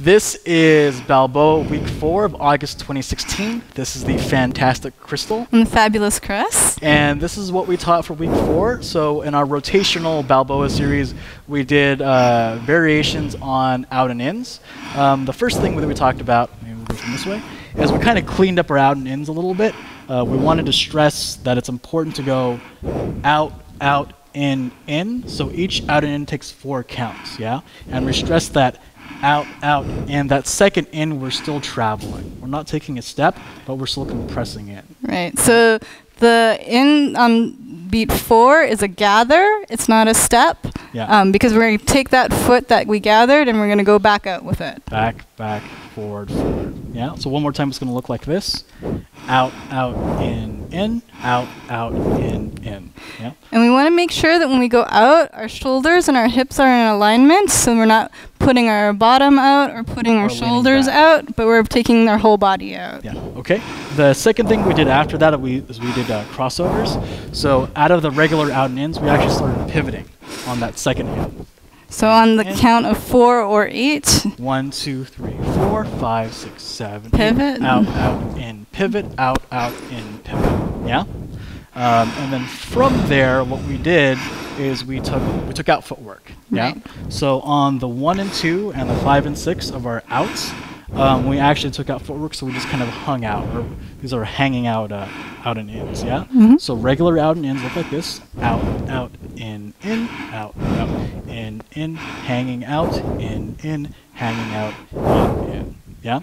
This is Balboa Week 4 of August 2016. This is the Fantastic Crystal. And the Fabulous Chris. And this is what we taught for Week 4. So in our rotational Balboa series, we did uh, variations on out and ins. Um, the first thing that we talked about, maybe we'll go from this way, is we kind of cleaned up our out and ins a little bit. Uh, we wanted to stress that it's important to go out, out, in, in. So each out and in takes four counts, yeah? And we stressed that out, out, and that second in, we're still traveling. We're not taking a step, but we're still compressing it. Right. So the in on beat four is a gather. It's not a step. Yeah. Um, because we're going to take that foot that we gathered and we're going to go back out with it. Back, back, forward, forward. Yeah. So one more time, it's going to look like this: out, out, in, in, out, out, in, in. Yeah. And we want to make sure that when we go out, our shoulders and our hips are in alignment, so we're not putting our bottom out or putting Or our shoulders out, but we're taking our whole body out. Yeah. Okay. The second thing we did after that we, is we did uh, crossovers. So out of the regular out and ins, we actually started pivoting on that second in. So on the And- count of four or eight, One, two, three, four, five, six, seven. eight. Pivot. Out, out, in, pivot, out, out, in, pivot. Yeah. Um, and then from there, what we did is we took we took out footwork. Yeah. Right. So on the one and two and the five and six of our outs, um, we actually took out footwork. So we just kind of hung out, or these are hanging out uh, out and ins. Yeah. So regular out and ins look like this: out, out, in, in, out, out, in, in, hanging out, in, in, hanging out, in, in. Yeah.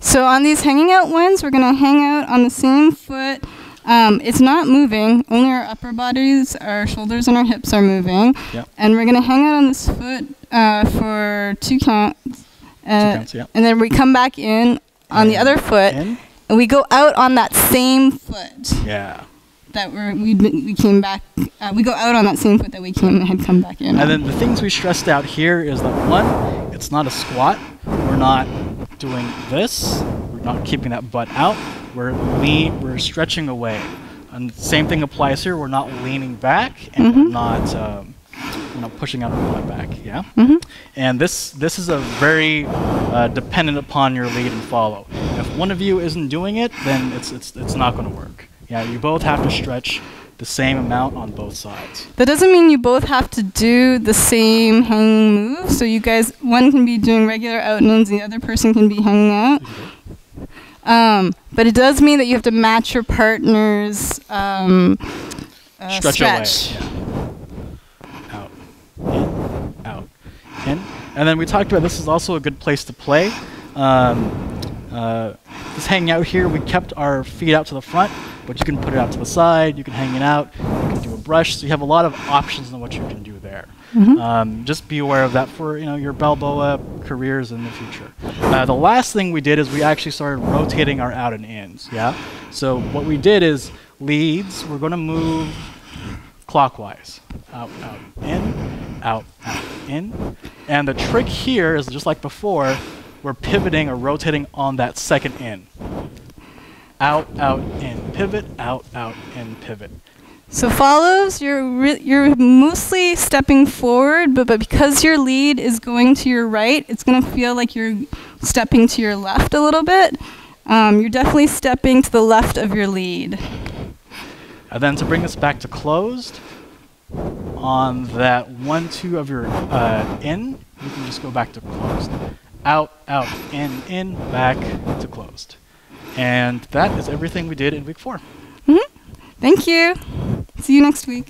So on these hanging out ones, we're going to hang out on the same foot. Um, it's not moving. Only our upper bodies, our shoulders, and our hips are moving. Yep. And we're going to hang out on this foot uh, for two counts. Uh, counts, yeah. And then we come back in on the other foot, In. and we go out on that same foot Yeah. that we're, we we came back. Uh, we go out on that same foot that we came had come back in. And on. then the things we stressed out here is that one, it's not a squat. We're not doing this. We're not keeping that butt out. We're lean. We're stretching away. And the same thing applies here. We're not leaning back, and we're not um, we're not pushing out our butt back. Yeah. And this this is a very uh, dependent upon your lead and follow. If one of you isn't doing it, then it's it's it's not going to work. Yeah. You both have to stretch the same amount on both sides. That doesn't mean you both have to do the same hanging move. So you guys, one can be doing regular out and the other person can be hanging out. Um, but it does mean that you have to match your partner's um, uh, stretch, stretch. away. Yeah. Out, in, out, in. And then we talked about this is also a good place to play. Um, uh, this hanging out here, we kept our feet out to the front, but you can put it out to the side. You can hang it out. You can do a brush. So you have a lot of options on what you can do there. Um, just be aware of that for you know your Balboa careers in the future. Uh, the last thing we did is we actually started rotating our out and ins. Yeah. So what we did is leads. We're going to move clockwise. Out, out, in, out, out, in. And the trick here is just like before, we're pivoting or rotating on that second in. Out, out, in, pivot, out, out, in, pivot. So follows, you're re- you're mostly stepping forward, but, but because your lead is going to your right, it's going to feel like you're stepping to your left a little bit. Um, you're definitely stepping to the left of your lead. And then to bring us back to closed, on that one, two of your uh, in, you can just go back to closed. Out, out, in, in, back to closed. And that is everything we did in week four. Thank you. See you next week.